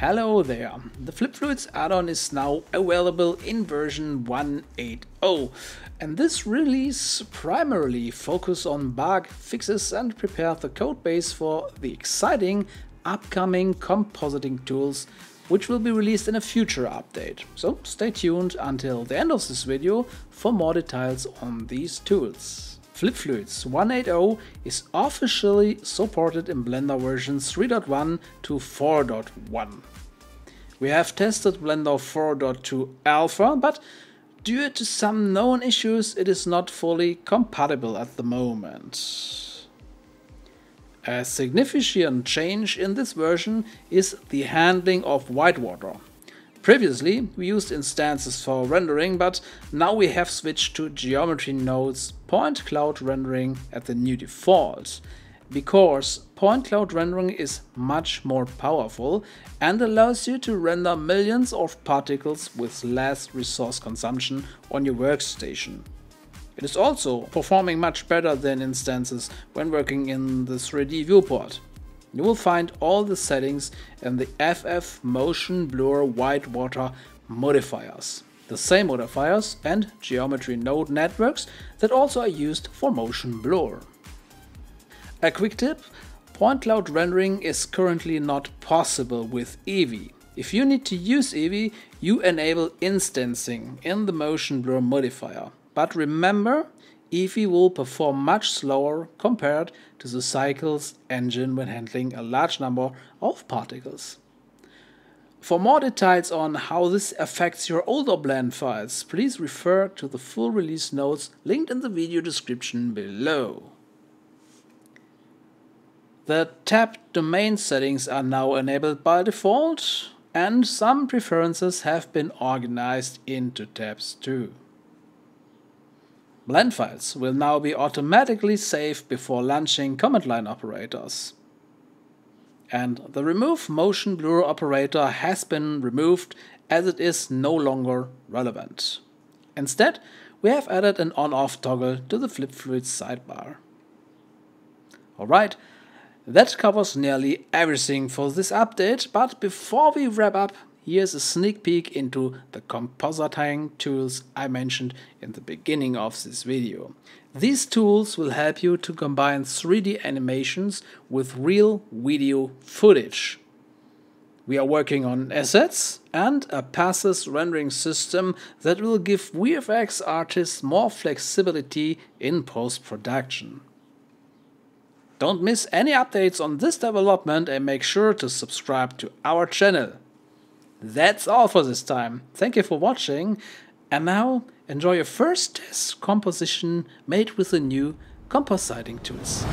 Hello there! The Flip Fluids add-on is now available in version 1.8.0 and this release primarily focus on bug fixes and prepare the codebase for the exciting upcoming compositing tools which will be released in a future update. So stay tuned until the end of this video for more details on these tools. FlipFluids 1.8.0 is officially supported in Blender versions 3.1 to 4.1. We have tested Blender 4.2 Alpha, but due to some known issues it is not fully compatible at the moment. A significant change in this version is the handling of whitewater. Previously, we used instances for rendering, but now we have switched to geometry nodes point cloud rendering at the new default. Because point cloud rendering is much more powerful and allows you to render millions of particles with less resource consumption on your workstation. It is also performing much better than instances when working in the 3D viewport. You will find all the settings in the FF Motion Blur Whitewater modifiers. The same modifiers and geometry node networks that also are used for motion blur. A quick tip, point cloud rendering is currently not possible with Eevee. If you need to use Eevee, you enable instancing in the motion blur modifier. But remember, Eevee will perform much slower compared to the Cycles engine when handling a large number of particles. For more details on how this affects your older blend files, please refer to the full release notes linked in the video description below. The tab domain settings are now enabled by default, and some preferences have been organized into tabs too. Blend files will now be automatically saved before launching command line operators. And the remove motion blur operator has been removed as it is no longer relevant. Instead, we have added an on-off toggle to the Flip fluid sidebar. Alright, that covers nearly everything for this update, but before we wrap up, Here's a sneak peek into the compositing tools I mentioned in the beginning of this video. These tools will help you to combine 3D animations with real video footage. We are working on assets and a passes rendering system that will give VFX artists more flexibility in post-production. Don't miss any updates on this development and make sure to subscribe to our channel. That's all for this time. Thank you for watching. And now enjoy your first test composition made with the new compositing tools.